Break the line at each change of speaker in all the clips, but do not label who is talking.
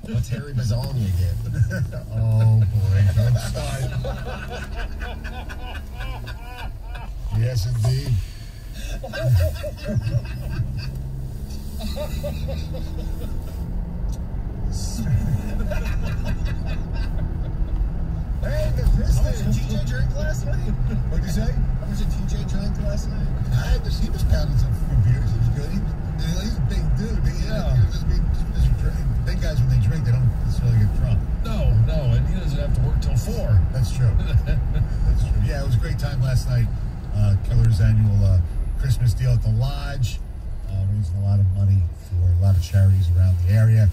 What's Harry Bazzoni again?
Oh boy, don't start. yes, indeed. hey, the
How much did
Pistons.
TJ drink last night?
What'd you say?
How much did TJ drink last night?
I had to see was pounding some beers. He was good. He, he's a big dude. He,
Yeah.
he was just, just drink. Big guys, when they drink, they don't necessarily get drunk.
No, no, and he doesn't have to work till four.
That's true. That's true. Yeah, it was a great time last night. Uh, Killer's annual uh, Christmas deal at the lodge, uh, raising a lot of money for a lot of charities around the area.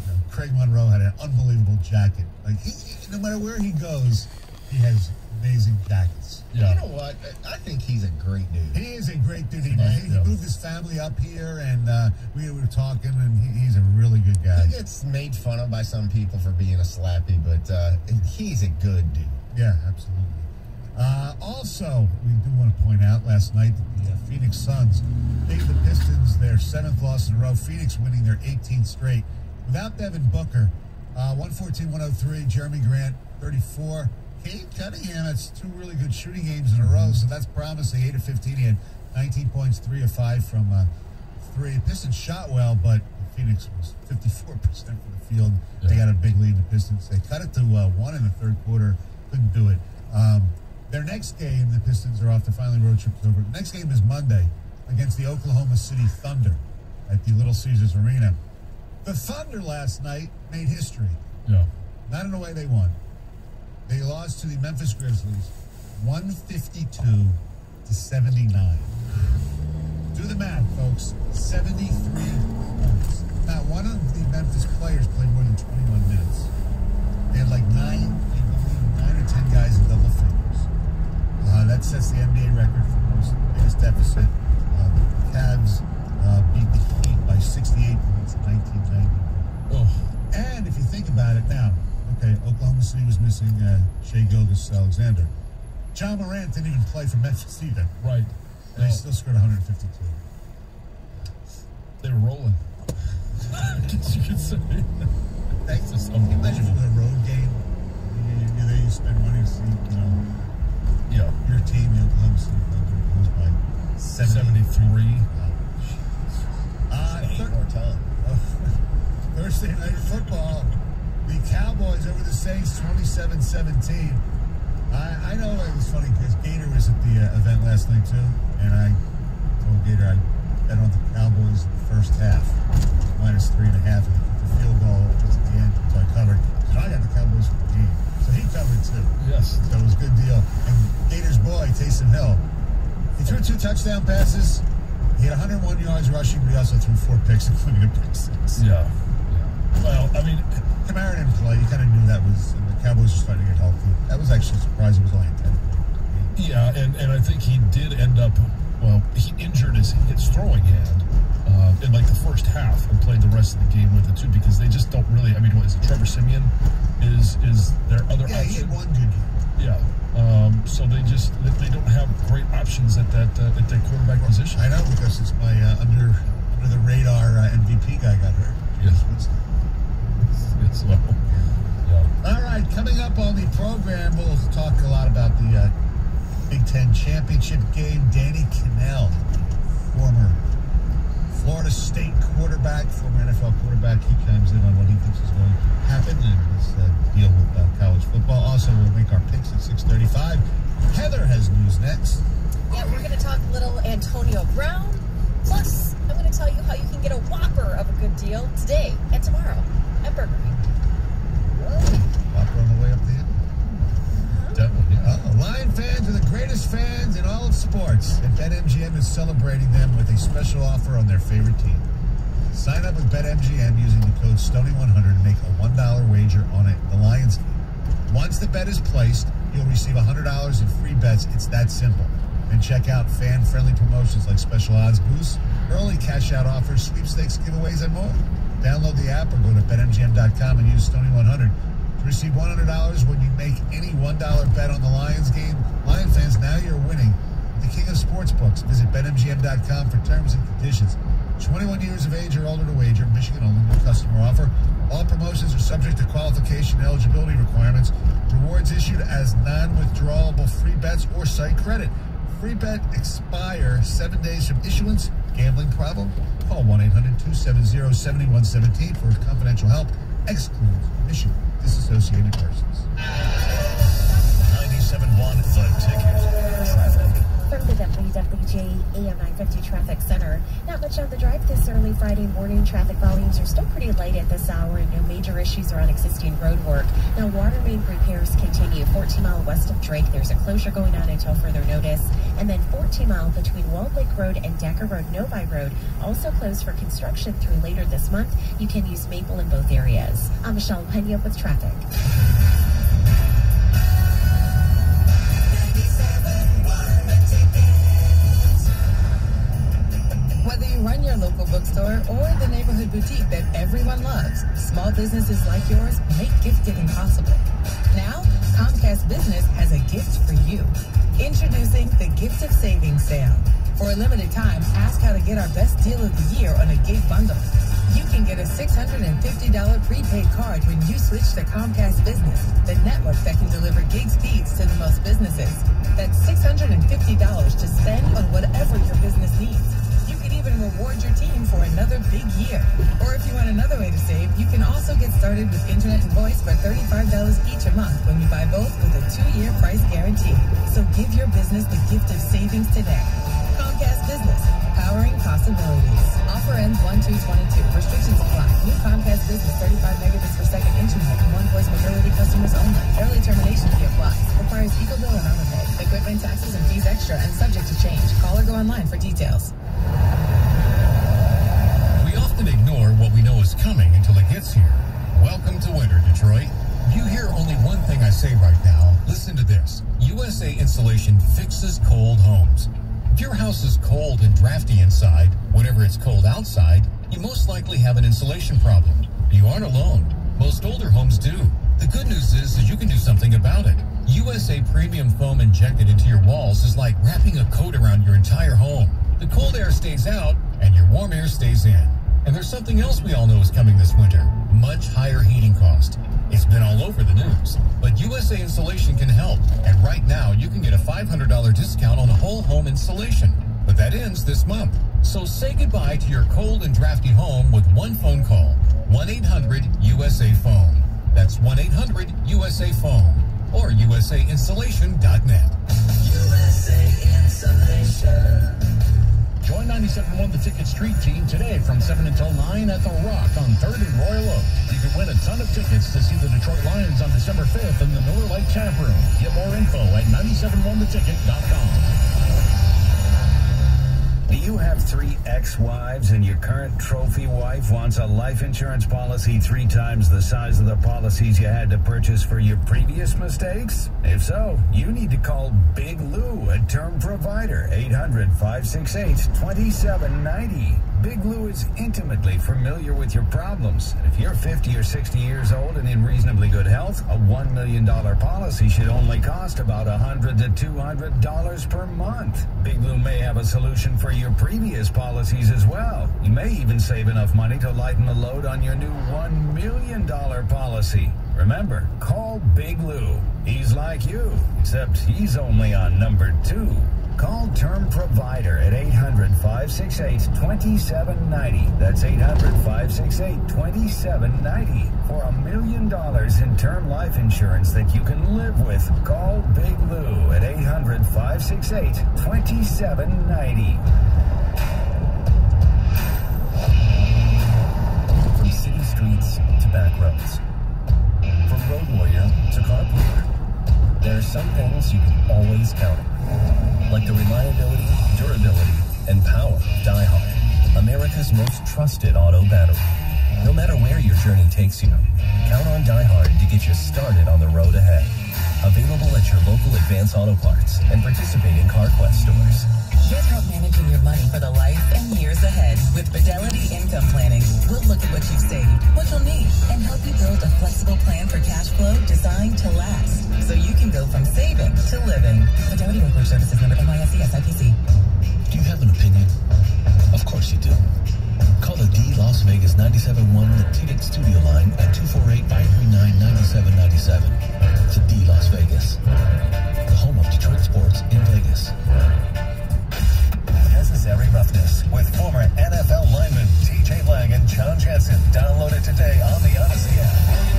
You know, Craig Monroe had an unbelievable jacket. Like he, he- no matter where he goes, he has amazing jackets.
Yeah.
You know what? I think he's a great dude.
He is a great dude. He, he moved his family up here, and uh, we were talking, and he, he's a really good guy.
He gets made fun of by some people for being a slappy, but uh, he's a good dude.
Yeah, absolutely. Uh, also, we do want to point out last night that the uh, Phoenix Suns gave the Pistons their seventh loss in a row. Phoenix winning their 18th straight without Devin Booker. Uh, 114 103. Jerami Grant, 34. Cade Cunningham, that's two really good shooting games in a row, so that's promising. 8 of 15. He had 19 points, 3 of 5 from uh, 3. Pistons shot well, but Phoenix was 54% from the field. They got a big lead. in The Pistons, they cut it to uh, 1 in the third quarter. Couldn't do it. Um, their next game, the Pistons are off. Their finally road trip's over. Next game is Monday against the Oklahoma City Thunder at the Little Caesars Arena. The Thunder last night made history.
Yeah.
Not in the way they won. They lost to the Memphis Grizzlies 152 to 79. Do the math, folks. 73 points. Not one of the Memphis players played more than 21 minutes. They had like nine, nine or 10 guys in double figures. Uh, that sets the NBA record for most biggest deficit. Uh, the Cavs uh, beat the Heat by 68 points in 1990.
Oh,
And if you think about it now, okay, Oklahoma City was missing uh, Shea Gilgis Alexander. Ja Morant didn't even play for Memphis either.
right.
And they
No,
still scored 152.
they were rolling. I guess you could say.
Thanks.
Just
Can you imagine
unbelievable.
for a road game? You, you, there you spend money to see, you know,
Yeah.
your team, the Oklahoma City Thunder, lose by 70.
73.
Uh,
Eight more time.
Thursday night football. The Cowboys over the Saints 27 17. I, I know it was funny because Gator was at the uh, event last night too, and I told Gator I bet on the Cowboys in the first half, minus three and a half, and the field goal just at the end, so I covered. So I got the Cowboys for the game. So he covered too.
Yes.
So it was a good deal. And Gators boy, Taysom Hill, he threw two touchdown passes. He had 101 yards rushing, but he also threw four picks, including a pick six.
Yeah. Yeah. Well, I mean,
Kamara didn't play. You kind of knew that was and the Cowboys were starting to get healthy. That was actually surprising. It was only a ten.
yeah, and, and I think he did end up, well, he injured his, his throwing hand uh, in like the first half and played the rest of the game with it too because they just don't really, I mean, what is it, Trevor Siemian is is their other
Yeah, he had one good game.
Yeah. Um, so they just they they don't have great options at that uh, at that quarterback position.
I know because it's my uh, under under the radar uh, MVP guy got hurt.
Yes. It's, uh, yeah.
All right, coming up on the program, we'll talk a lot about the uh, Big Ten championship game. Danny Kanell, former Florida State quarterback, former NFL quarterback, he chimes in on what he thinks is going to happen in this uh, deal with uh, college football. Also, we'll make our picks at 6:35. Heather has news next.
Yeah, we're going to talk a little Antonio Brown. Plus, I'm going to tell you how you can get a whopper of a good deal today and tomorrow at Burger King.
Whopper on the way up the hill.
Definitely.
Uh, Lion fans are the greatest fans in all of sports, and BetMGM is celebrating them with a special offer on their favorite team. Sign up with BetMGM using the code STONY100 and make a $1 wager on it, the Lions game. Once the bet is placed, you'll receive $100 in free bets. It's that simple. And check out fan-friendly promotions like special odds boosts, early cash-out offers, sweepstakes giveaways, and more. Download the app or go to BetMGM.com and use Stony100 to receive $100 when you make any $1 bet on the Lions game. Lion fans, now you're winning. The king of sportsbooks. Visit BetMGM.com for terms and conditions. 21 years of age or older to wager. Michigan only. New customer offer. All promotions are subject to qualification eligibility requirements. Rewards issued as non-withdrawable free bets or site credit. Free bet expire seven days from issuance. Gambling problem? Call 1-800-270-7117 for confidential help. Excludes Michigan disassociated persons.
97.1 The Ticket. Traffic.
From the WWJ AM 950 Traffic Center, not much on the drive this early Friday morning. Traffic volumes are still pretty light at this hour and no major issues are on existing road work. Now, water main repairs continue. 14 mile west of Drake, there's a closure going on until further notice. And then 14 mile between Walled Lake Road and Decker Road, Novi Road, also closed for construction through later this month. You can use Maple in both areas. I'm Michelle Pena with traffic.
Bookstore or the neighborhood boutique that everyone loves, small businesses like yours make gift giving possible. Now, Comcast Business has a gift for you. Introducing the Gift of Savings Sale. For a limited time, ask how to get our best deal of the year on a gig bundle. You can get a $650 prepaid card when you switch to Comcast Business, the network that can deliver gig speeds to the most businesses. That's $650 to spend on whatever your business needs. Can even reward your team for another big year. Or if you want another way to save, you can also get started with internet and voice for $35 each a month when you buy both with a two-year price guarantee. So give your business the gift of savings today. Comcast Business, powering possibilities. Offer ends 1-2-22. Restrictions apply. New Comcast Business 35 megabits per second internet and one voice mobility customers only. Early termination fee applies. Requires Eco Bill and AutoPay. Equipment taxes and fees extra and subject to change. Call or go online for details.
We often ignore what we know is coming until it gets here. Welcome to winter, Detroit. You hear only one thing I say right now, listen to this. USA Insulation fixes cold homes. If your house is cold and drafty inside, whenever it's cold outside, you most likely have an insulation problem. You aren't alone. Most older homes do. The good news is, is you can do something about it. USA Premium Foam injected into your walls is like wrapping a coat around your entire home. The cold air stays out and your warm air stays in. And there's something else we all know is coming this winter. Much higher heating cost. It's been all over the news. But USA Insulation can help. And right now, you can get a $500 discount on a whole home installation. But that ends this month. So say goodbye to your cold and drafty home with one phone call. 1-800-USA-FOAM. That's 1-800-USA-FOAM. Or USAinsulation.net.
USA Insulation.
Join 97.1 The Ticket Street Team today from 7 until 9 at The Rock on 3rd and Royal Oak. You can win a ton of tickets to see the Detroit Lions on December 5th in the Miller Lite Tap Room. Get more info at 971theticket.com.
Do you have three ex-wives and your current trophy wife wants a life insurance policy three times the size of the policies you had to purchase for your previous mistakes? If so, you need to call Big Lou, a term provider, 800-568-2790. Big Lou is intimately familiar with your problems. If you're 50 or 60 years old and in reasonably good health, a $1 million policy should only cost about 100 to $200 per month. Big Lou may have a solution for your previous policies as well. You may even save enough money to lighten the load on your new $1 million policy. Remember, call Big Lou. He's like you, except he's only on number two. Call Term Provider at 800 568 2790. That's 800 568 2790 for a million dollars in term life insurance that you can live with. Call Big Lou at 800 568 2790.
From city streets to back roads. Road warrior to carpooler. There are some things you can always count on. Like the reliability, durability, and power of DieHard. America's most trusted auto battery. No matter where your journey takes you, count on DieHard to get you started on the road ahead. Available at your local Advance Auto Parts and participating CarQuest stores.
Get help managing your money for the life and years ahead with Fidelity Income Planning. We'll look at what you've saved, what you'll need, and help you build a flexible plan for cash flow designed to last. So you can go from saving to living. Fidelity Brokerage Services number NYSE SIPC.
Do you have an opinion? Of course you do.
97.1 The Ticket Studio Line at 248-539-9797. It's the Las Vegas, the home of Detroit sports in Vegas. Necessary Roughness with former NFL lineman TJ Lang and John Jansen. Download it today on the Odyssey app.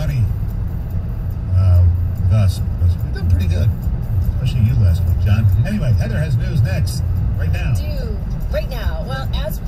Money uh, we've done pretty good, especially you last week, John. Anyway, Heather has news next, right now.
do right now? Well, as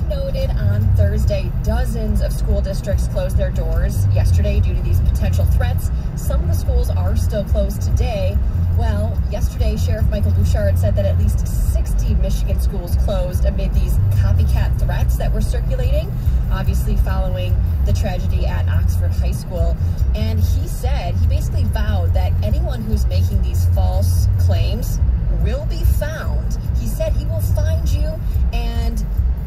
dozens of school districts closed their doors yesterday due to these potential threats. Some of the schools are still closed today. Well, yesterday, Sheriff Michael Bouchard said that at least 60 Michigan schools closed amid these copycat threats that were circulating, obviously following the tragedy at Oxford High School. And he said, he basically vowed that anyone who's making these false claims will be found. He said he will find you and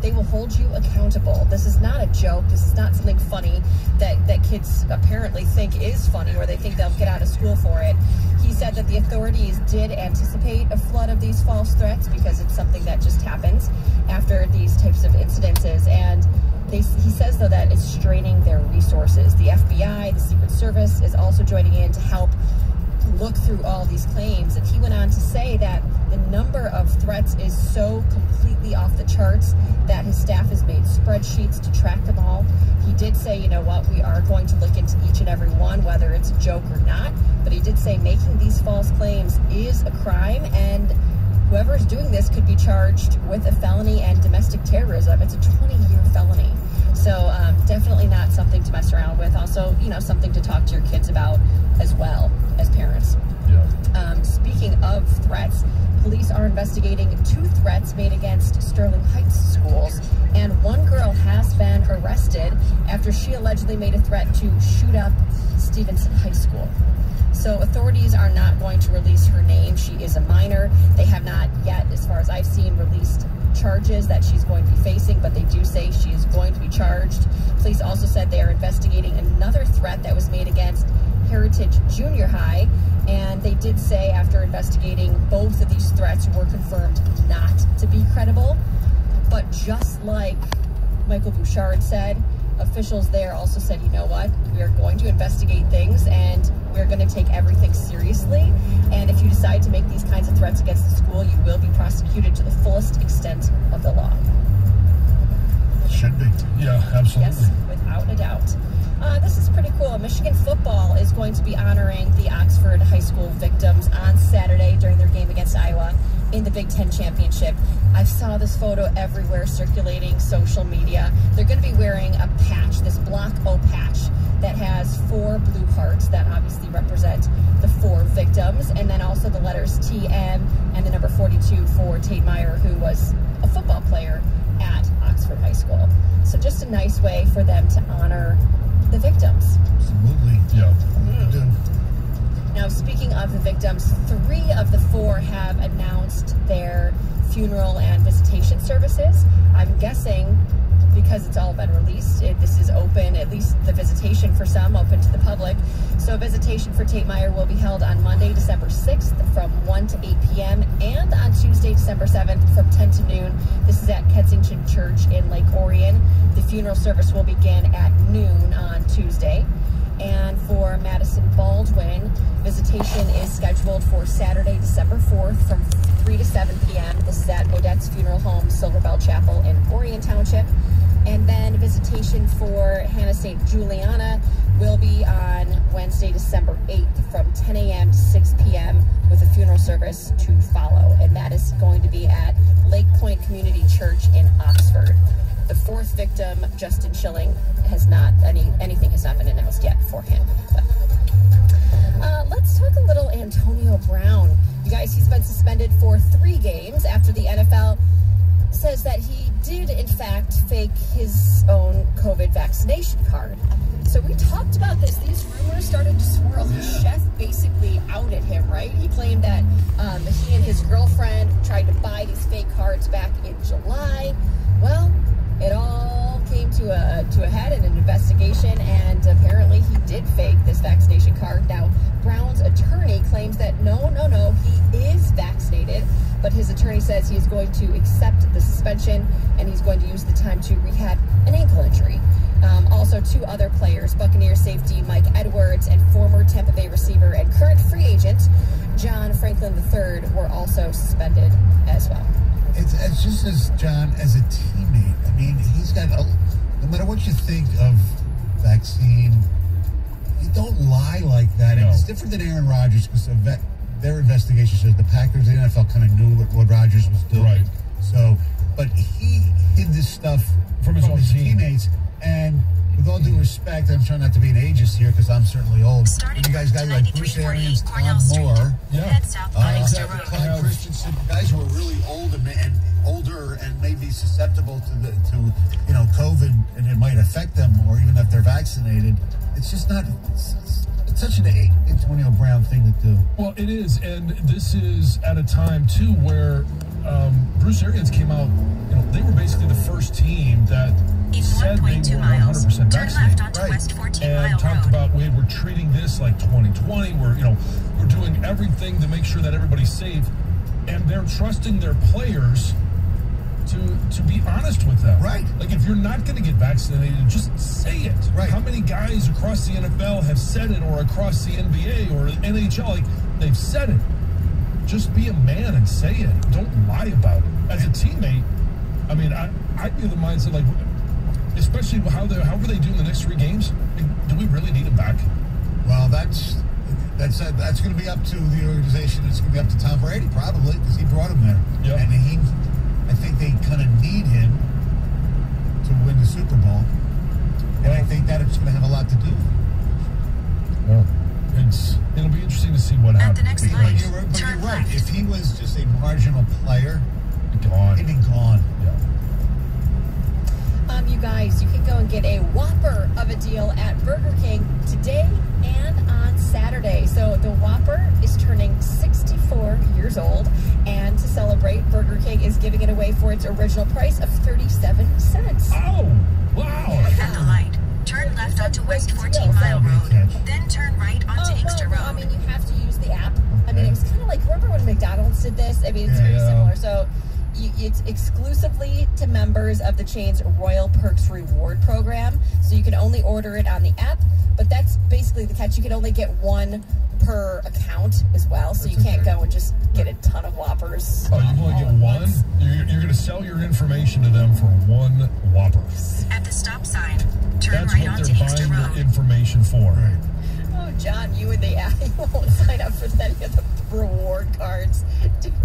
they will hold you accountable. This is not a joke. This is not something funny that, that kids apparently think is funny or they think they'll get out of school for it. He said that the authorities did anticipate a flood of these false threats because it's something that just happens after these types of incidences. And they, he says, though, that it's straining their resources. The FBI, the Secret Service is also joining in to help look through all these claims. And he went on to say that the number of threats is so completely off the charts that his staff has made spreadsheets to track them all. He did say, you know what, we are going to look into each and every one, whether it's a joke or not. But he did say making these false claims is a crime and whoever is doing this could be charged with a felony and domestic terrorism. It's a 20-year felony. So um, definitely not something to mess around with. Also, you know, something to talk to your kids about as well as parents.
Yeah.
Um, speaking of threats, police are investigating two threats made against Sterling Heights schools, and one girl has been arrested after she allegedly made a threat to shoot up Stevenson High School. So authorities are not going to release her name. She is a minor. They have not yet, as far as I've seen, released charges that she's going to be facing, but they do say she is going to be charged. Police also said they are investigating another threat that was made against Heritage Junior High, and they did say after investigating both of these threats were confirmed not to be credible. But just like Michael Bouchard said, officials there also said, you know what, we are going to investigate things and we're going to take everything seriously. And if you decide to make these kinds of threats against the school, you will be prosecuted to the fullest extent of the law.
Should be.
Yeah, absolutely.
Yes, without a doubt. Uh, this is pretty cool. Michigan football is going to be honoring the Oxford High School victims on Saturday during their game against Iowa in the Big Ten Championship. I saw this photo everywhere circulating social media. They're going to be wearing a patch, this Block O patch, that has four blue hearts that obviously represent the four victims, and then also the letters TM and the number 42 for Tate Myre, who was a football player at Oxford High School. So just a nice way for them to honor the victims.
Absolutely.
Yeah.
Mm. Good.
Now, speaking of the victims, three of the four have announced their funeral and visitation services. I'm guessing because it's all been released, it, this is open, at least the visitation for some, open to the public. So visitation for Tate Myre will be held on Monday, December 6th from 1 to 8 p.m. and on Tuesday, December 7th from 10 to noon. This is at Kensington Church in Lake Orion. The funeral service will begin at noon on Tuesday. And for Madison Baldwin, visitation is scheduled for Saturday, December 4th from 3 to 7 p.m. This is at Odette's Funeral Home, Silver Bell Chapel in Orion Township. And then visitation for Hannah St. Juliana will be on Wednesday, December 8th from 10 a.m. to 6 p.m. with a funeral service to follow. And that is going to be at Lake Point Community Church in Oxford. The fourth victim, Justin Schilling, has not any anything has not been announced yet for him. But, uh, let's talk a little Antonio Brown. You guys, he's been suspended for three games after the NFL says that he did in fact fake his own COVID vaccination card. So we talked about this. These rumors started to swirl. His chef basically outed him, right? He claimed that um, he and his girlfriend tried to buy these fake cards back in July. Well, it all came to a to a head in an investigation, and apparently he did fake this vaccination card. Now Brown's attorney claims that no, no, no, he is vaccinated, but his attorney says he is going to accept the suspension and he's going to use the time to rehab an ankle injury. Um, also, two other players, Buccaneers safety Mike Edwards and former Tampa Bay receiver and current free agent John Franklin III, were also suspended as well.
It's, it's just as John as a teammate. I mean, he's got a, no matter what you think of vaccine, you don't lie like that. And it's different than Aaron Rodgers because their investigation says the Packers, the NFL, kind of knew what, what Rodgers was doing.
Right.
So, but he hid this stuff
From his own team.
teammates. And with all due respect, I'm trying not to be an ageist here because I'm certainly old.
Starting
you guys got like Bruce
9348
Arians,
Cornell
Tom
Street.
Moore.
Yeah.
Head south
Uh,
on Inkster
Clyde
Road.
Clyde Christensen, guys who are really old and, and older and maybe susceptible to the to you know COVID, and it might affect them, or even if they're vaccinated. It's just not. It's, it's such an Antonio Brown thing to do.
Well, it is, and this is at a time too where um, Bruce Arians came out. You know, they were basically the first team that
In
said they were 100% vaccinated.
left onto
Right.
West 14
and
Mile
talked
Road.
about wait, we're treating this like 2020. We're you know we're doing everything to make sure that everybody's safe, and they're trusting their players to to be honest with them.
Right.
Like if you're not going to get vaccinated, just say it.
Right.
How many guys across the NFL have said it, or across the NBA or NHL, like they've said it. Just be a man and say it. Don't lie about it. As a teammate, I mean, I I'd be of the mindset like, especially how they how are they doing the next three games? Do we really need him back?
Well, that's that's that's going to be up to the organization. It's going to be up to Tom Brady probably because he brought him there,
Yeah.
and he. I think they kind of need him to win the Super Bowl, and I think that it's going to have a lot to do.
Well, it's it'll be interesting to see what
At
happens.
the next
But
light,
you're, but you're right.
left.
If he was just a marginal player,
Gone.
he'd be gone.
Yeah.
Um, you guys, you can go and get a Whopper of a deal at Burger King today and on Saturday. So the Whopper is turning 64 years old, and to celebrate, Burger King is giving it away for its original price of 37 cents.
Oh, wow.
At the light, turn left onto West 14 Mile Road. Then turn right onto
Oh,
Inkster
well, well, I mean, you have to use the app. I mean,
Okay.
it was kind of like remember when McDonald's did this? I mean, it's very
Yeah.
similar. So, you, it's exclusively to members of the chain's Royal Perks Reward program. So you can only order it on the app. But that's basically the catch. You can only get one per account as well. So you can't
okay.
go and just get a ton of Whoppers.
Oh, you can only
all
get one. You're, you're going to sell your information to them for one Whopper.
At the stop sign, turn
That's
right
what they're buying
Road.
your information for.
Right.
Oh, John, you and the app. You won't sign up for any of the reward cards.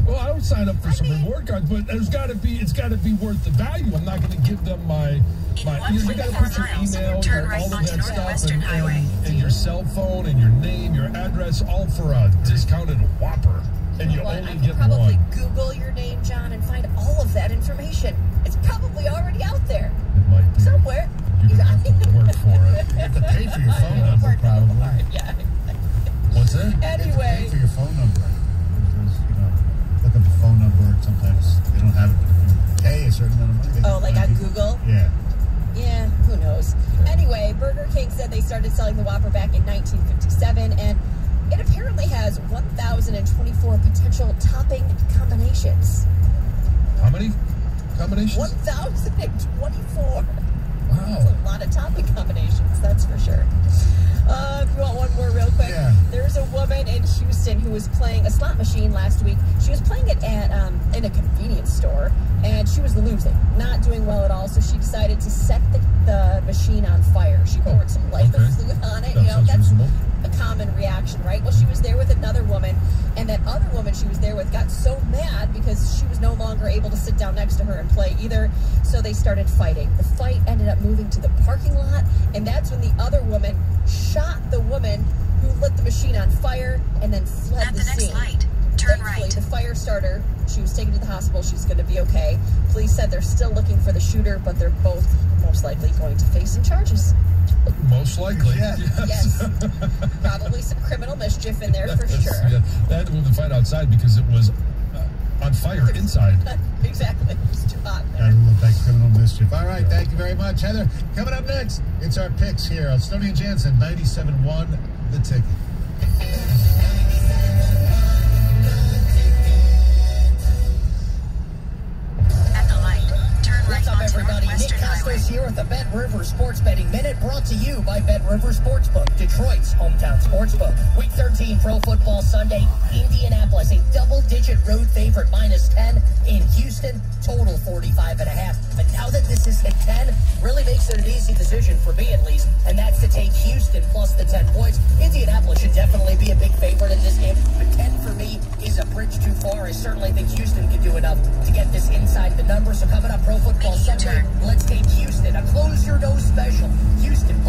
Well, I would sign up for
I
some
mean-
reward cards, but there's got to be it's got to be worth the value. I'm not going to give them my my.
In
You, got to put your
miles,
email,
turn
your,
right
all of that stuff,
Northwestern
and,
Highway.
and, and your cell phone and your name, your address, all for a discounted Whopper, and you
Well, I
only
could
get
probably
one.
Google your name, John, and find all of that information. It's probably already out there
It might be.
somewhere.
Going to have to work for it.
You have to pay for your phone number, probably.
hard, Yeah.
What's that?
You have to pay for your phone number. You know, look up a phone number. Sometimes they don't have it, but you pay a certain amount of money.
oh, like on Google?
Yeah.
Yeah, who knows? Anyway, Burger King said they started selling the Whopper back in 1957, and it apparently has 1,024 potential topping combinations.
How many combinations?
1,024. That's
Wow.
a lot of topping combinations, that's for sure. Uh, if you want one more real quick,
Yeah.
there's a woman in Houston who was playing a slot machine last week. She was playing it at um, in a convenience store, and she was losing, not doing well at all. So she decided to set the, the machine on fire. She poured some lighter
okay.
fluid on
that
other woman she was there with got so mad because she was no longer able to sit down next to her and play either. So they started fighting. The fight ended up moving to the parking lot, and that's when the other woman shot the woman who lit the machine on fire and then fled
At
the,
the next
scene.
light, turn right.
The fire starter, she was taken to the hospital. She's going to be okay. Police said they're still looking for the shooter, but they're both most likely going to face some charges.
Most likely.
Yeah.
Yes. Probably some criminal mischief in there for sure.
yeah. They had to move the fight outside because it was uh, on fire inside.
exactly. It's too hot.
Gotta look like criminal mischief. All right, thank you very much, Heather. Coming up next, it's our picks here on Stony and Jansen, 97.1 The Ticket.
Nick Costos here with the Bet River Sports Betting Minute brought to you by Bet River Sportsbook, Detroit's hometown sportsbook. Week 13 Pro Football Sunday, Indianapolis, a double-digit road favorite, minus 10 in Houston, total 45 and a half. But now that this is hit 10, really makes it an easy decision for me at least, and that's to take Houston plus the 10 points. Indianapolis should definitely be a big favorite in this game, but 10 for me is a bridge too far. I certainly think Houston can do enough to get this inside the number. So coming up, Pro Football Sunday, let's take Houston. A close your nose special. Houston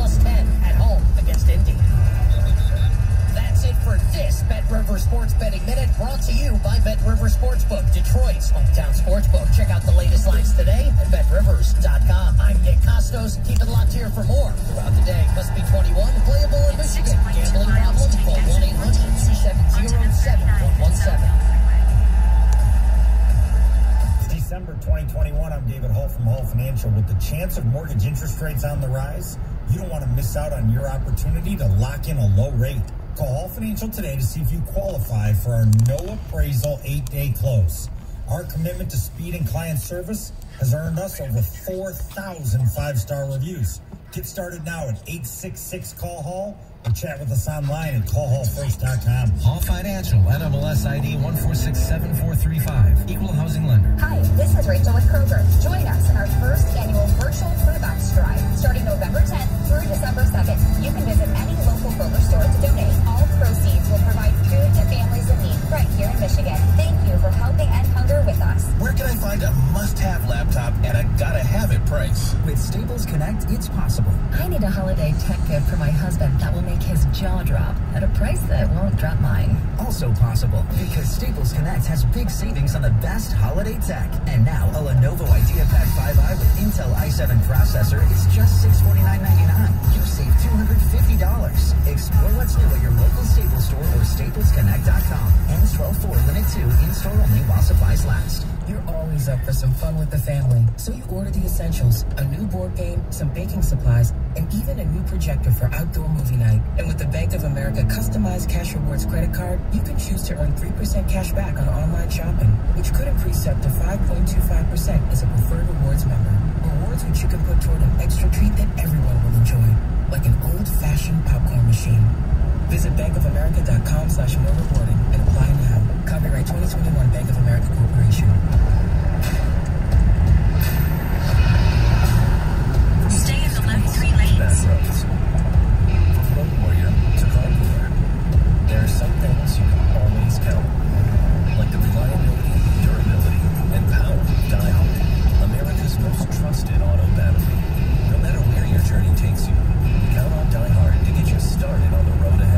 you don't want to miss out on your opportunity to lock in a low rate. Call Hall Financial today to see if you qualify for our no appraisal eight day close. Our commitment to speed and client service has earned us over 4,000 five star reviews. Get started now at 866 Call Hall or chat with us online at callhallfirst.com.
Hall Financial, NMLS ID 1467435, Equal Housing Lender.
Hi, this is Rachel with Kroger. Join us in our first annual virtual food box drive. Starting November 10th through December 2nd, you can visit any local Kroger store to donate. All proceeds will provide food to families in need right here in Michigan. Thank you for helping end hunger with us.
Where can I find a must-have laptop and a gotta-have-it price?
With Staples Connect, it's possible.
I need a holiday tech gift for my husband that will make his jaw drop at a price that won't drop mine.
Also possible because Staples Connect has big savings on the best holiday tech. And now a Lenovo IdeaPad 5i with Intel i7 processor is just $649.99. You save $250. Explore what's new at your local Staples store or staplesconnect.com. Ends 12-4, limit 2, in-store only while supplies last.
You're always up for some fun with the family, so you order the essentials a new board game, some baking supplies, and even a new projector for outdoor movie night. And with the Bank of America customized cash rewards credit card, you can choose to earn 3% cash back on online shopping, which could increase up to 5.25% as a preferred rewards member. Rewards which you can put toward an extra treat that everyone will enjoy, like an old fashioned popcorn machine. Visit bankofamerica.com slash more rewarding and apply now. Copyright 2021 Bank of America Corporation.
From road warrior to carpooler. There are some things you can always count on, like the reliability, durability, and power of Diehard, America's most trusted auto battery. No matter where your journey takes you, count on Diehard to get you started on the road ahead.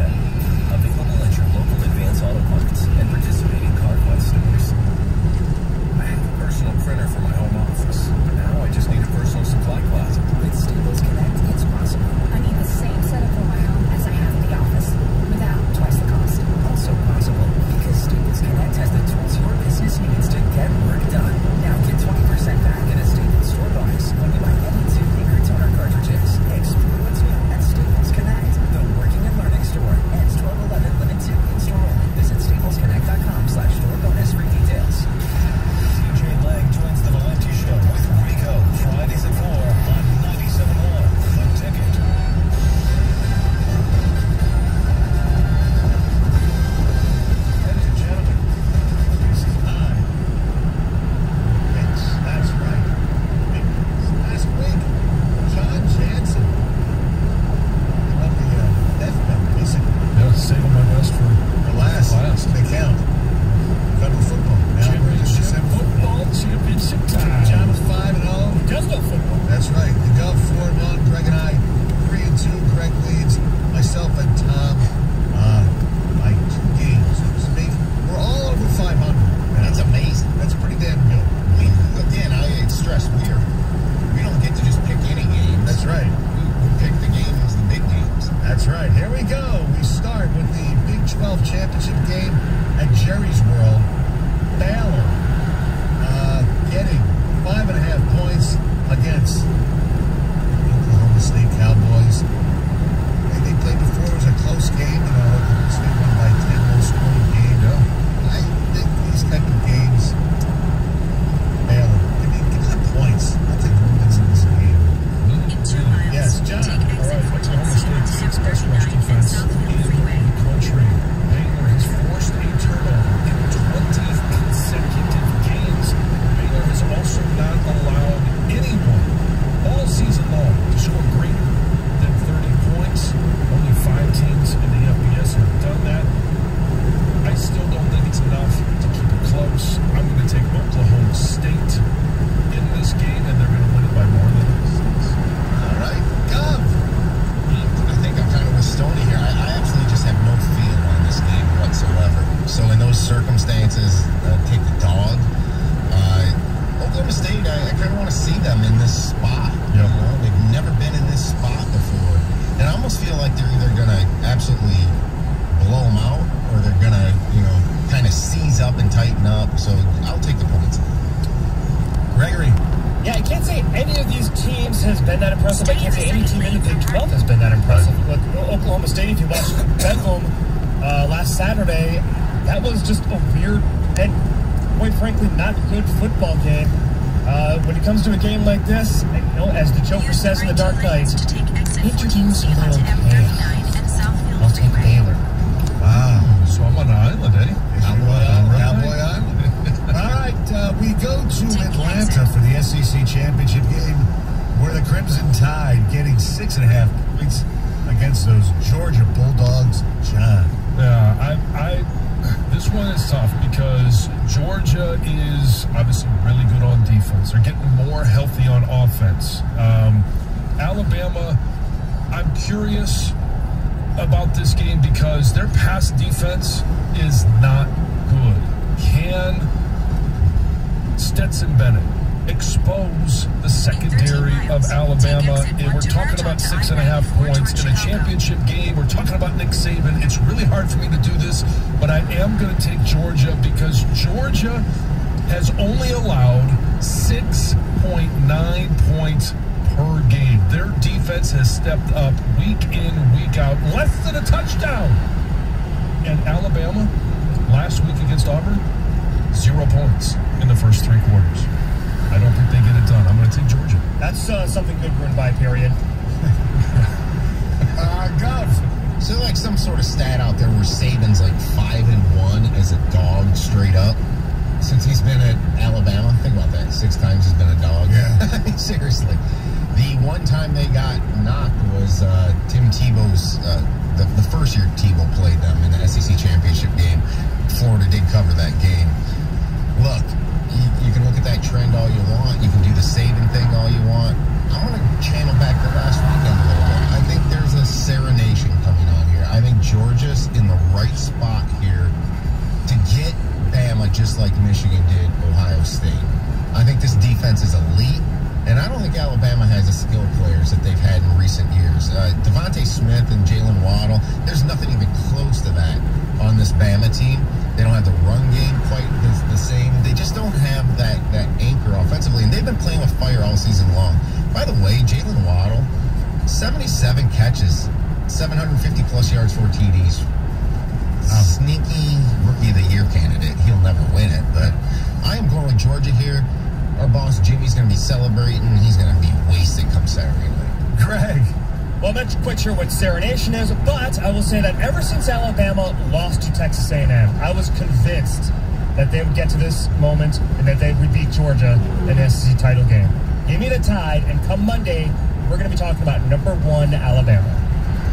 To
Atlanta for the SEC championship game, where the Crimson Tide getting six and a half points against those Georgia Bulldogs. John.
Yeah, I, I, this one is tough because Georgia is obviously really good on defense. They're getting more healthy on offense. Um, Alabama, I'm curious about this game because their pass defense is not good. Can Stetson Bennett expose the secondary of Alabama? And we're talking about six and a half points in a championship game. We're talking about Nick Saban. It's really hard for me to do this, but I am going to take Georgia because Georgia has only allowed 6.9 points per game. Their defense has stepped up week in, week out, less than a touchdown. And Alabama, last week against Auburn, zero points in the first three quarters. I don't think they get it done. I'm going to take Georgia.
That's uh, something good run by, period.
uh, Gov.
So like some sort of stat out there where Saban's like five and one as a dog straight up since he's been at Alabama. Think about that. Six times he's been a dog.
Yeah.
Seriously. The one time they got knocked was uh, Tim Tebow's uh, the, the first year Tebow played them in the SEC championship game. Florida did cover that game. Look, you, you can look at that trend all you want. You can do the Saban thing all you want. I want to channel back the last weekend a little bit. I think there's a serenation coming on here. I think Georgia's in the right spot here to get Bama just like Michigan did Ohio State. I think this defense is elite. I don't think Alabama has the skilled players that they've had in recent years. Uh, DeVonta Smith and Jaylen Waddle, there's nothing even close to that on this Bama team. They don't have the run game quite the, the same. They just don't have that, that anchor offensively. And they've been playing with fire all season long. By the way, Jaylen Waddle, 77 catches, 750 plus yards, four TDs. Sneaky rookie of the year candidate. He'll never win it, but I am going with Georgia here. Our boss Jimmy's going to be celebrating. He's going to be wasted come Saturday night.
Greg.
Well, I'm not quite sure what serenation is, but I will say that ever since Alabama lost to Texas A&M, I was convinced that they would get to this moment and that they would beat Georgia in the SEC title game. Give me the tide, and come Monday, we're going to be talking about number one Alabama.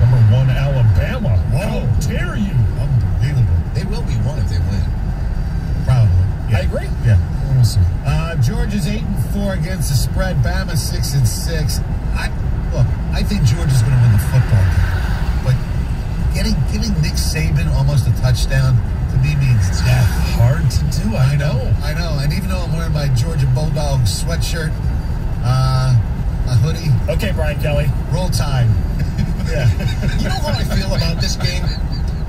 Number one Alabama.
Whoa.
How oh. dare you?
Unbelievable.
They will be one if they win.
Probably. Yeah.
I agree.
Yeah.
We'll see.
Uh, Georgia's eight and four against the spread. Bama six and six. I look. I think Georgia's going to win the football game, but getting giving Nick Saban almost a touchdown to me means death.
Hard to do. I, know.
I know. And even though I'm wearing my Georgia Bulldog sweatshirt, uh, a hoodie,
Okay, Brian Kelly.
roll tide. yeah.
You know how I feel about this game?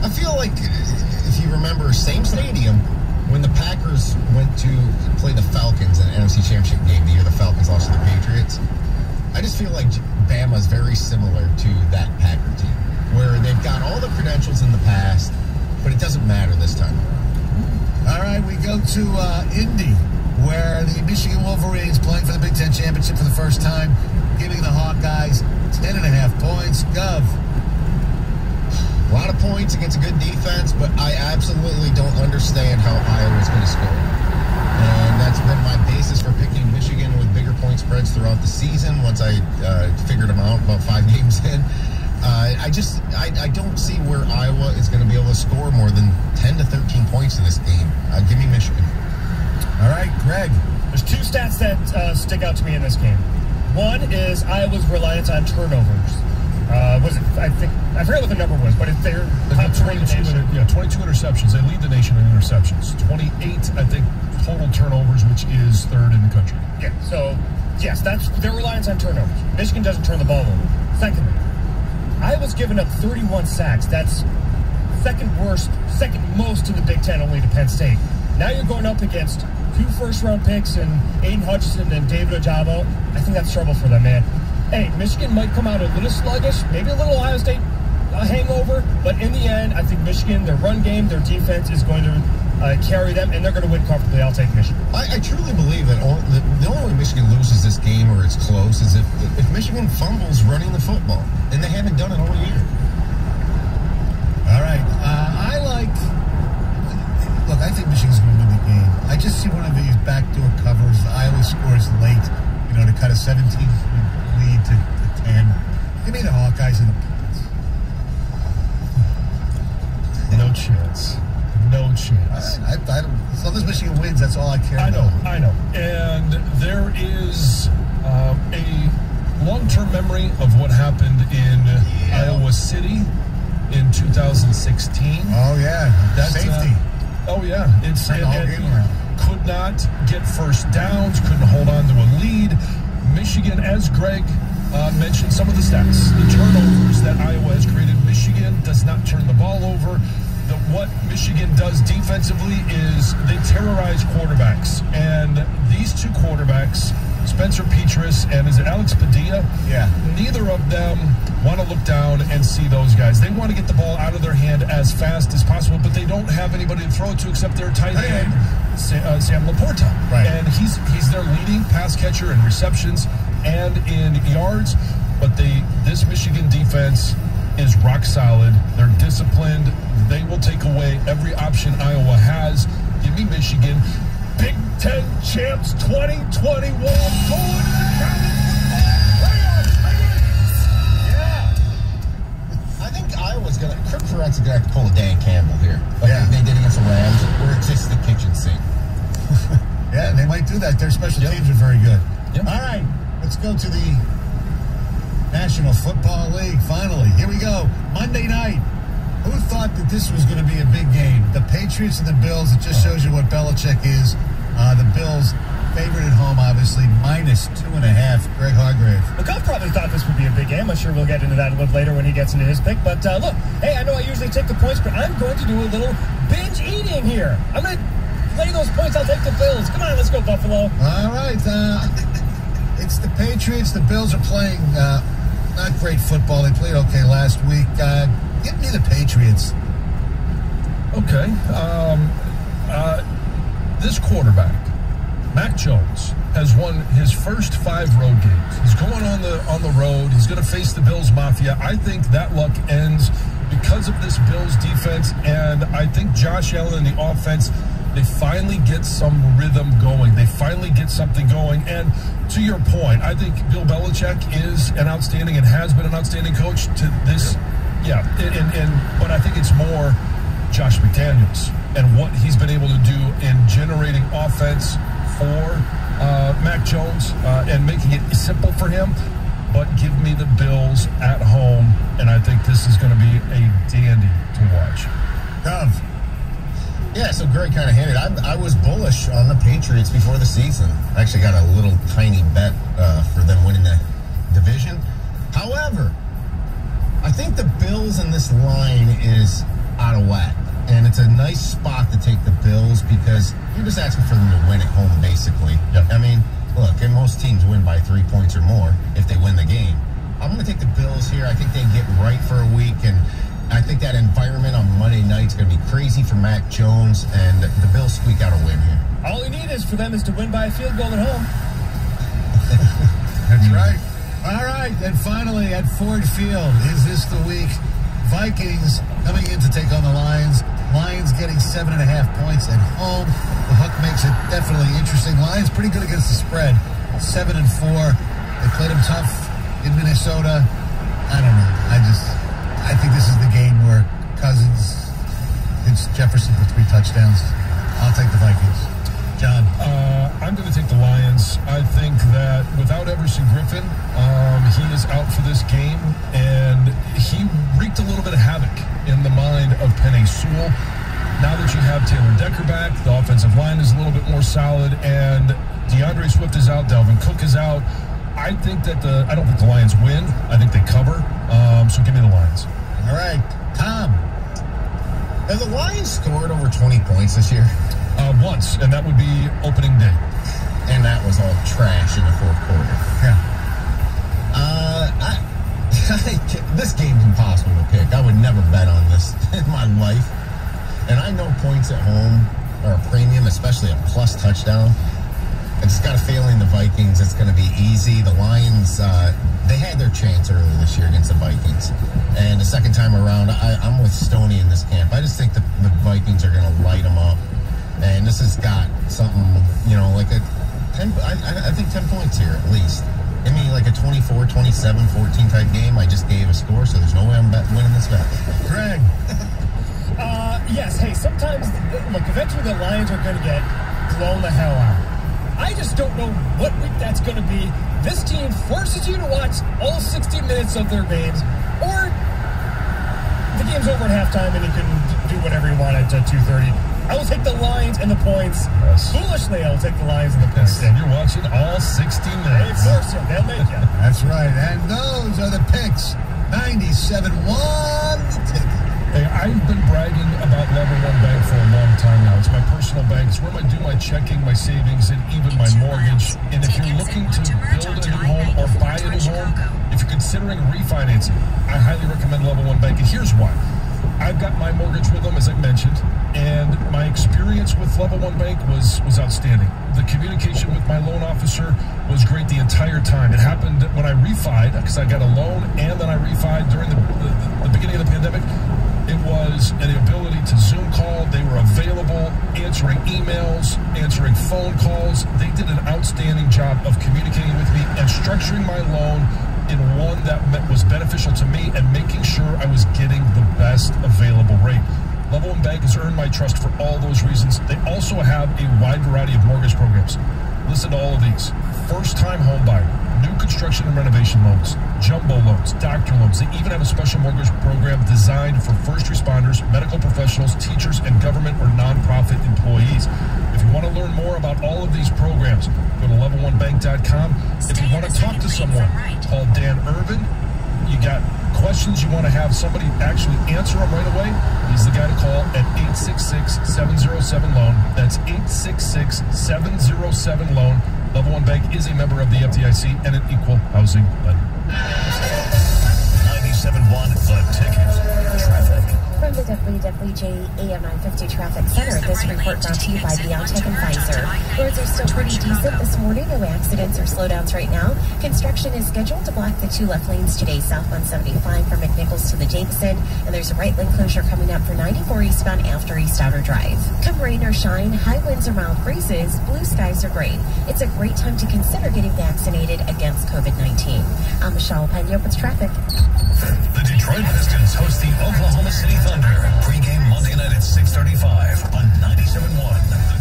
I feel like, if you remember, same stadium when the Packers went to play the Falcons in an NFC Championship game the year the Falcons lost to the Patriots. I just feel like Bama is very similar to that Packer team, where they've got all the credentials in the past, but it doesn't matter this time.
All right, we go to uh, Indy, where the Michigan Wolverines playing for the Big Ten Championship for the first time, giving the Hawkeyes 10 and a half points. Gov.
A lot of points against a good defense, but I absolutely don't understand how Iowa's going to score. And that's been my basis for picking Michigan with bigger point spreads throughout the season once I uh, figured them out about five games in. Uh, I just, I, I don't see where Iowa is going to be able to score more than 10 to 13 points in this game. Uh, give me Michigan.
All right, Greg.
There's two stats that uh, stick out to me in this game. One is Iowa's reliance on turnovers. Uh, was it? I think I forget what the number was, but it's their top
got
three in the
22, inter- yeah, 22 interceptions. They lead the nation in interceptions. 28, I think, total turnovers, which is third in the country.
Yeah. So yes, that's their reliance on turnovers. Michigan doesn't turn the ball over. Secondly, Iowa's given up 31 sacks. That's second worst, second most in the Big Ten, only to Penn State. Now you're going up against two first round picks and Aidan Hutchinson and David Ojabo. I think that's trouble for them, man. Hey, Michigan might come out a little sluggish, maybe a little Ohio State uh, hangover, but in the end, I think Michigan, their run game, their defense is going to uh, carry them, and they're going to win comfortably. I'll take Michigan.
I, I truly believe that all, the, the only way Michigan loses this game or it's close is if, if Michigan fumbles running the football, and they haven't done it all year.
All right. Uh, I like. Look, I think Michigan's going to win the game. I just see one of these backdoor covers. Iowa scores late, you know, to cut a 17 lead 10. Give me the Hawkeyes and the points.
No chance. No chance.
I, I, I don't, as long as Michigan wins, that's all I care
I know,
about.
I know. And there is um, a long-term memory of what happened in Iowa City in 2016.
Oh, yeah.
That's, uh,
Safety.
oh yeah, it's
Turned the whole game around.
Could not get first downs. Couldn't hold on to a lead. Michigan, as Greg uh, mentioned, some of the stats, the turnovers that Iowa has created. Michigan does not turn the ball over. The, what Michigan does defensively is they terrorize quarterbacks, and these two quarterbacks, Spencer Petras and is it Alex Padilla?
Yeah.
Neither of them want to look down and see those guys. They want to get the ball out of their hand as fast as possible, but they don't have anybody to throw it to except their tight end, Sa- uh, Sam LaPorta.
Right.
And he's he's their leading pass catcher in receptions and in yards. But they this Michigan defense is rock solid. They're disciplined. They will take away every option Iowa has. Give me Michigan. Big Ten champs 2021. Going
I think Iowa's going to, Kirk Ferentz is going to have to pull a Dan Campbell here. Like
Yeah.
they did against the Rams, where it's just the kitchen sink.
Yeah, they might do that. Their special
Yep.
teams are very good.
Yep.
All right, let's go to the National Football League. Finally, here we go. Monday night. Who thought that this was going to be a big game? The Patriots and the Bills. It just shows you what Belichick is. Uh, the Bills favored at home, obviously, minus two and a half. Greg Hargrave.
McGough probably thought this would be a big game. I'm sure we'll get into that a little later when he gets into his pick. But uh, look, hey, I know I usually take the points, but I'm going to do a little binge eating here. I'm going to lay those points. I'll take the Bills. Come on, let's go, Buffalo.
All right. Uh, it's the Patriots. The Bills are playing uh, not great football. They played okay last week. Uh, give me the Patriots.
Okay. Um, uh, this quarterback, Mac Jones, has won his first five road games. He's going on the on the road. He's going to face the Bills Mafia. I think that luck ends because of this Bills defense, and I think Josh Allen and the offense. They finally get some rhythm going. They finally get something going. And to your point, I think Bill Belichick is an outstanding and has been an outstanding coach to this. Yeah, and, and, and but I think it's more Josh McDaniels and what he's been able to do in generating offense for uh, Mac Jones uh, and making it simple for him. But give me the Bills at home, and I think this is going to be a dandy to watch.
Gov.
Yeah, so Greg kind of hinted. I, I was bullish on the Patriots before the season. I actually got a little tiny bet uh, for them winning the division. However, I think the Bills in this line is out of whack. And it's a nice spot to take the Bills because you're just asking for them to win at home, basically.
Yep.
I mean, look, and most teams win by three points or more if they win the game. I'm going to take the Bills here. I think they get right for a week, and I think that environment on Monday night's going to be crazy for Mac Jones, and the Bills squeak out a win here.
All you need is for them is to win by a field goal at home.
That's right. All right, and finally at Ford Field, is this the week? Vikings coming in to take on the Lions. Lions getting seven and a half points at home. The hook makes it definitely interesting. Lions pretty good against the spread, seven and four. They played them tough in Minnesota. I don't know. I just, touchdowns. I'll take the Vikings. John.
Uh, I'm going to take the Lions. I think that without Everson Griffen, um, he is out for this game, and he wreaked a little bit of havoc in the mind of Penei Sewell. Now that you have Taylor Decker back, the offensive line is a little bit more solid, and D'Andre Swift is out, Dalvin Cook is out. I think that the I don't think the Lions win. I think they cover. Um, so give me the Lions.
All right, Tom.
Have the Lions scored over 20 points this year?
Uh, once, and that would be opening day.
And that was all trash in the fourth quarter.
Yeah.
Uh, I, this game's impossible to pick. I would never bet on this in my life. And I know points at home are a premium, especially a plus touchdown. I just got a feeling the Vikings, it's going to be easy. The Lions, uh, they had their chance earlier this year against the Vikings. And the second time around, I, I'm with Stoney in this camp. I just think the, the Vikings are going to light them up. And this has got something, you know, like a 10, I, I think 10 points here at least. I mean, like a 24, 27, 14 type game. I just gave a score, so there's no way I'm bet, winning this bet.
Greg.
Uh, yes, hey, sometimes, look, eventually the Lions are going to get blown the hell out. I just don't know what week that's going to be. This team forces you to watch all 60 minutes of their games, or the game's over at halftime and you can do whatever you want at uh, 2.30. I will take the Lions and the points.
Yes.
Foolishly, I will take the Lions and the points.
And you're watching all 60
Hey,
minutes.
force you. They'll make you.
That's right. And those are the picks. 97 1 the ticket.
Hey, I've been bragging about Level One Bank for a long time now. It's my personal bank. It's where I do my checking, my savings, and even my mortgage. And if you're looking to build a new home or buy a new home, if you're considering refinancing, I highly recommend Level One Bank. And here's why. I've got my mortgage with them, as I mentioned, and my experience with Level One Bank was was outstanding. The communication with my loan officer was great the entire time. It happened when I refied because I got a loan, and then I refied during the, the, the beginning of the pandemic. It was an ability to Zoom call. They were available, answering emails, answering phone calls. They did an outstanding job of communicating with me and structuring my loan in one that was beneficial to me and making sure I was getting the best available rate. Level One Bank has earned my trust for all those reasons. They also have a wide variety of mortgage programs. Listen to all of these. First time home buyer, new construction and renovation loans, jumbo loans, doctor loans. They even have a special mortgage program designed for first responders, medical professionals, teachers, and government or nonprofit employees. If you want to learn more about all of these programs, go to level1bank.com. If you want to talk to someone, call Dan Irvin. You got questions you want to have somebody actually answer them right away, he's the guy to call at 866-707-LOAN. That's 866-707-LOAN. Level 1 Bank is a member of the FDIC and an equal housing lender.
97.1 The Ticket.
From the WWJ AM 950 Traffic Center, this report brought to you by BioNTech and Pfizer. Roads are still pretty decent this morning. No accidents or slowdowns right now. Construction is scheduled to block the two left lanes today, southbound 75 from McNichols to the Jameson. And there's a right lane closure coming up for 94 eastbound after East Outer Drive. Come rain or shine, high winds or mild breezes, blue skies are great. It's a great time to consider getting vaccinated against COVID-19. I'm Michelle Pena with traffic.
The Detroit Pistons host the Oklahoma City Thunder. Pre-game Monday night at 6:35 on 97.1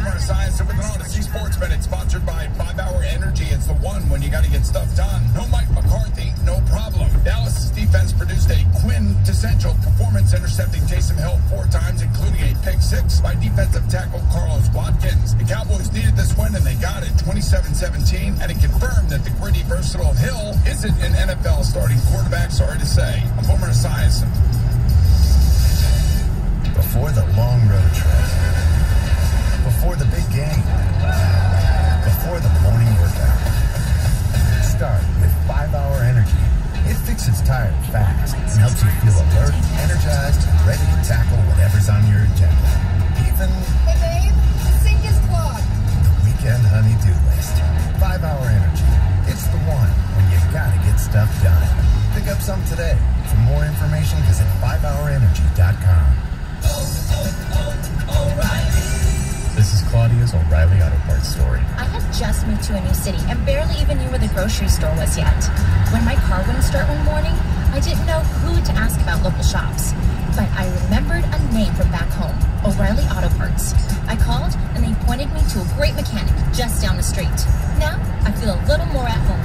The
Boomer Esiason with Audacy Sports Minute, sponsored by Five Hour Energy. It's the one when you got to get stuff done. No Mike McCarthy, no problem. Dallas' defense produced a quintessential performance, intercepting Taysom Hill four times, including a pick six by defensive tackle Carlos Watkins. The Cowboys needed this win, and they got it 27-17, and it confirmed that the gritty, versatile Hill isn't an NFL starting quarterback. Sorry to say. I'm Boomer Esiason.
Before the long road trip. Before the big game.
grocery store was yet. When my car wouldn't start one morning, I didn't know who to ask about local shops. But I remembered a name from back home,
O'Reilly Auto Parts. I called and they pointed me to a great mechanic just down the street. Now I feel a little more at home.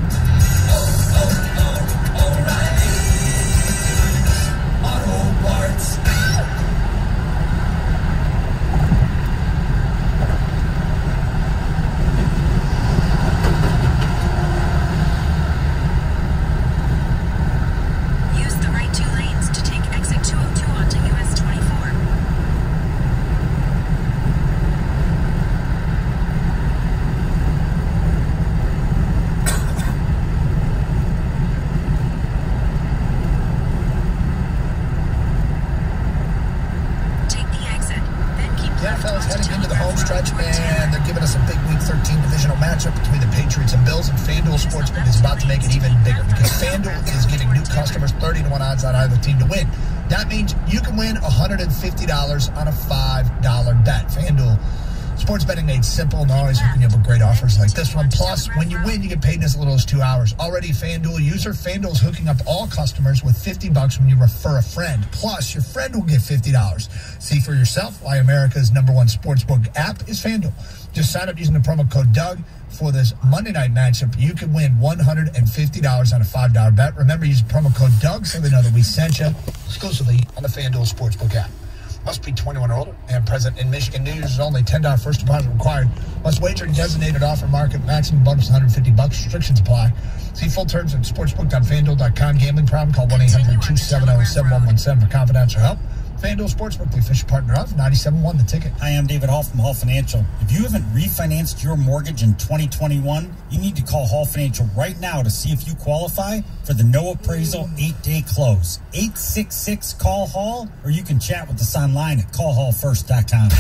Stretch, and they're giving us a big Week 13 divisional matchup between the Patriots and Bills, and FanDuel Sportsbook is about to make it even bigger because FanDuel is giving new customers 30 to 1 odds on either team to win. That means you can win $150 on a $5 bet. FanDuel Sports betting made simple and always hooking you up with great offers like this one. Plus, when you win, you get paid in as little as two hours. Already FanDuel user, FanDuel is hooking up all customers with 50 bucks when you refer a friend. Plus, your friend will get $50. See for yourself why America's number one sportsbook app is FanDuel. Just sign up using the promo code Doug for this Monday night matchup. You can win $150 on a $5 bet. Remember, use promo code Doug so they know that we sent you exclusively on the FanDuel Sportsbook app. Must be 21 or older and present in Michigan. New users only. $10 first deposit required. Must wager in designated offer market. Maximum bonus 150 bucks. Restrictions apply. See full terms at sportsbook.fanduel.com. Gambling problem? Call 1-800-270-7117 for confidential help. FanDuel Sportsbook, the official partner of 97.1 The Ticket.
Hi, I'm David Hall from Hall Financial. If you haven't refinanced your mortgage in 2021, you need to call Hall Financial right now to see if you qualify for the no appraisal eight day close. 866 Call Hall, or you can chat with us online at callhallfirst.com.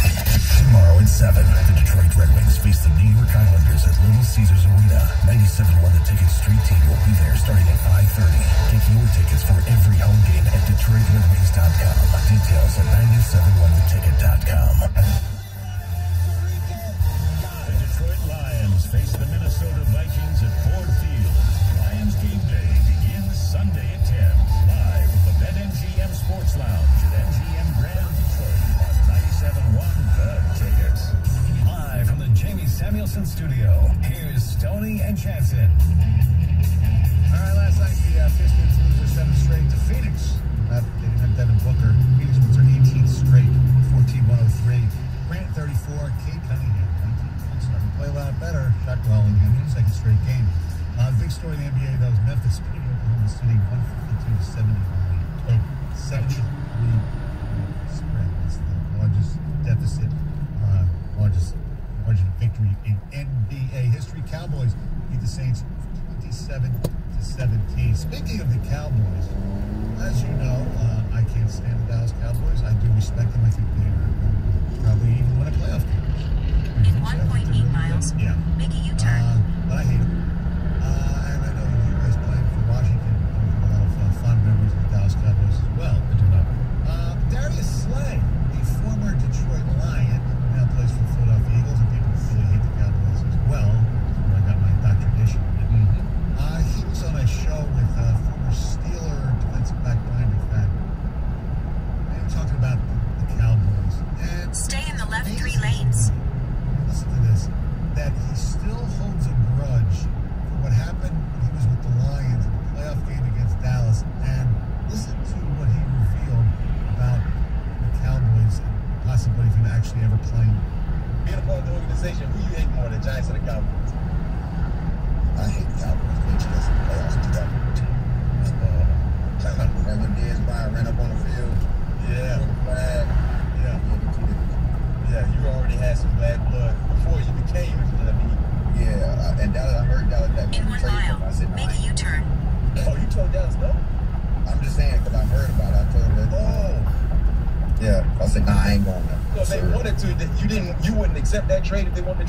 Tomorrow at 7, the Detroit Red Wings face the New York Islanders at Little Caesars Arena. 97.1 The Ticket Street Team will be there starting at 5.30. Get your tickets for every home game at DetroitRedWings.com. Details at 971theticket.com.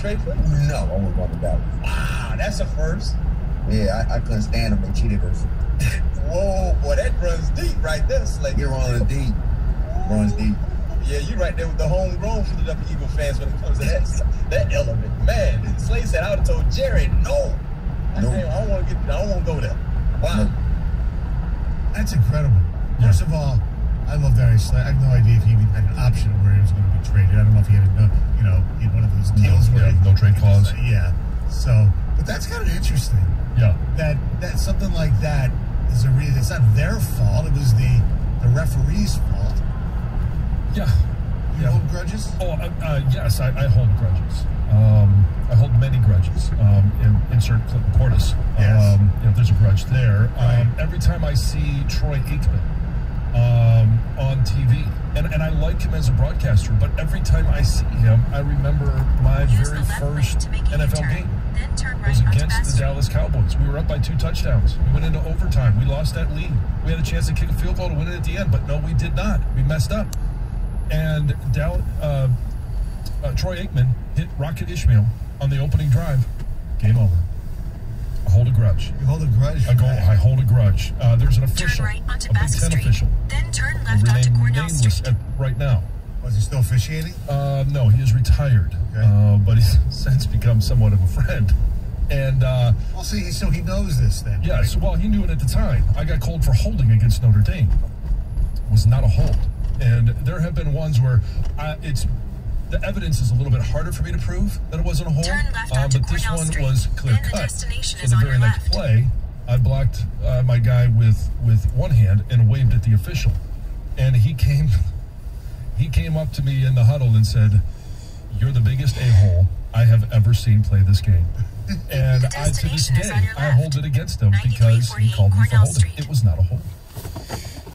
trade if they wanted to trade for you?
No, I was going to Dallas.
Wow, ah, that's a first.
Yeah, I, I couldn't stand them. They cheated us.
Whoa, boy, that runs deep right there, Slay.
It runs deep. Runs deep.
Yeah, you right there with the homegrown Philadelphia Eagle fans when it comes to that that element. Man, Slay said I would have told Jerry no. I,
No.
ain't- I don't want to get. I don't want to go there. Wow.
That's incredible. First of all,
I love Darius Slay. I have no idea if he even had an option where he was going to be traded. I don't know if he had a, you know, he had one of those deals where
yeah,
he,
no trade clause.
yeah. So, but that's kind of interesting.
Yeah.
That that something like that is a reason. It's not their fault. It was the the referee's fault.
Yeah.
You
Yeah.
hold grudges?
Oh, uh, uh, yes, I, I hold grudges. Um, I hold many grudges. Um, in, insert Clinton Portis.
Yes.
Um, you know, there's a grudge there. Um, every time I see Troy Aikman um, on TV, and, and I like him as a broadcaster, but every time I see him, I remember my very first NFL game. It was against the Dallas Cowboys. We were up by two touchdowns. We went into overtime. We lost that lead. We had a chance to kick a field goal to win it at the end, but no, we did not. We messed up. And Dal- uh, uh, Troy Aikman hit Rocket Ismail on the opening drive. Game over. I hold a grudge.
You hold a grudge?
I go. I hold a grudge. Uh, there's an official, turn
right onto
a Big
Bassett
Ten
Street.
official,
Then turn left onto Cornell Street.
at, right now.
Was he still officiating?
Uh, no, he is retired, uh, but he's since become somewhat of a friend. And uh,
Well, see, so he knows this then.
yeah, so well, he knew it at the time. I got called for holding against Notre Dame. It was not a hold, and there have been ones where I, it's the evidence is a little bit harder for me to prove that it wasn't a
left
uh, but this
Cornell
one
Street.
was clear cut. so the very next
left.
play, I blocked uh, my guy with with one hand and waved at the official, and he came he came up to me in the huddle and said, "You're the biggest a hole I have ever seen play this game." And I, to this day, I hold it against him because he
9348
called me for holding.
Street.
It was not a hold.